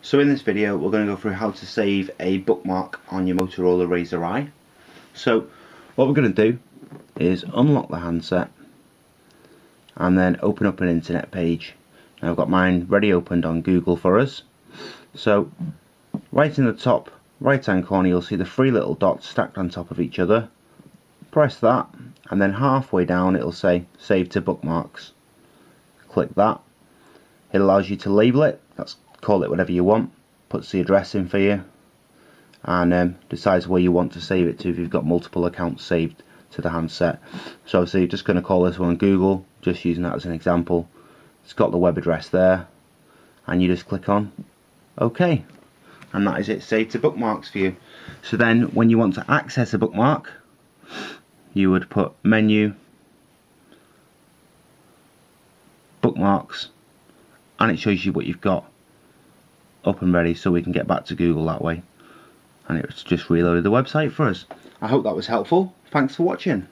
So in this video we're going to go through how to save a bookmark on your Motorola Razr i. So what we're going to do is unlock the handset and then open up an internet page. Now I've got mine ready opened on Google for us. So right in the top right hand corner you'll see the three little dots stacked on top of each other. Press that and then halfway down it'll say save to bookmarks. Click that. It allows you to label it, that's call it whatever you want, puts the address in for you and um, decides where you want to save it to if you've got multiple accounts saved to the handset. So obviously you're just going to call this one Google, just using that as an example. It's got the web address there and you just click on OK and that is it saved to bookmarks for you. So then when you want to access a bookmark you would put menu bookmarks and it shows you what you've got up and ready so we can get back to Google that way and it's just reloaded the website for us. I hope that was helpful. Thanks for watching.